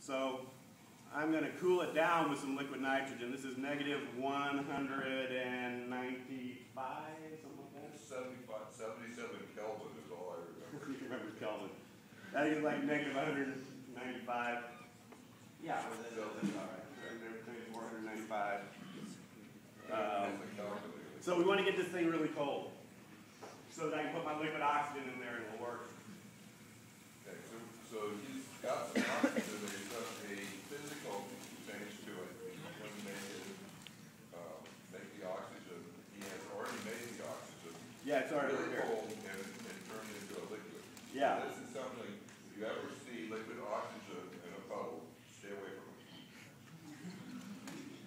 So I'm gonna cool it down with some liquid nitrogen. This is negative one hundred and ninety-five, something like that. Seventy-five, seventy-seven Kelvin is all I remember. Who remembers Kelvin? I think like negative one hundred and ninety-five. Yeah, well, that's, that's all right. Four hundred and ninety-five. Um, And the calculator. So we wanna get this thing really cold. So that I can put my liquid oxygen in there and it'll work. Okay, so, so he's got some oxygen, he's got a physical change to it, when he made it, uh, make the oxygen, he has already made the oxygen Yeah, it's already here. cold and, and turned into a liquid. Yeah. This is something, if you ever see liquid oxygen in a puddle, stay away from it.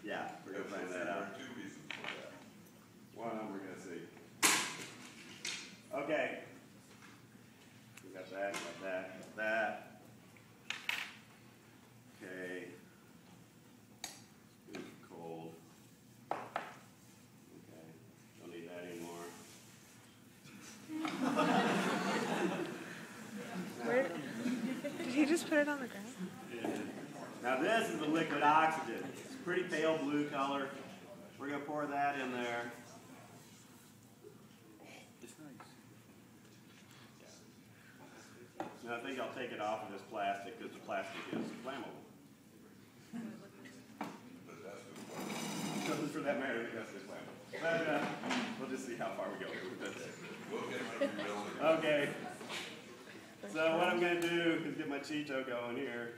Yeah, we're gonna find that out. There are two reasons for that. One of them we're gonna see. Okay. We got that, got that, got that. Okay. Good, cold. Okay, don't need that anymore. Where, did he just put it on the ground? Now this is the liquid oxygen. It's a pretty pale blue color. We're gonna pour that in there. Now I think I'll take it off of this plastic because the plastic is flammable. But that's the point. Doesn't for that matter, that's just flammable. But, uh, we'll just see how far we go here with this. We'll get to the building. Okay. So what I'm gonna do is get my Cheeto going here.